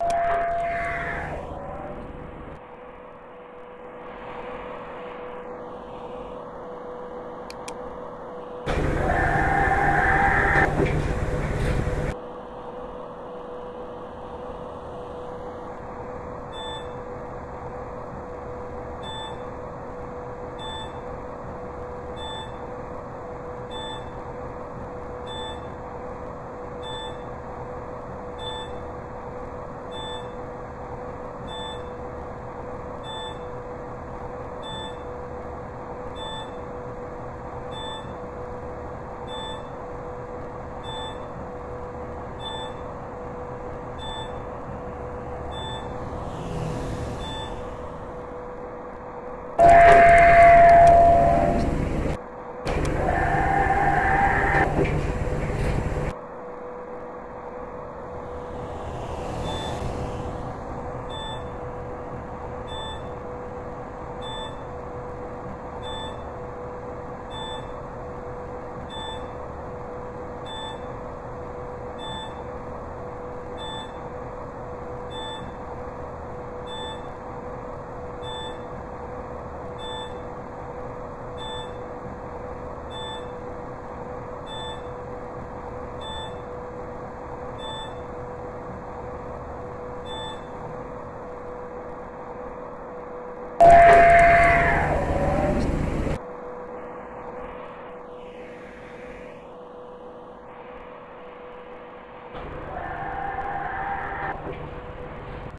you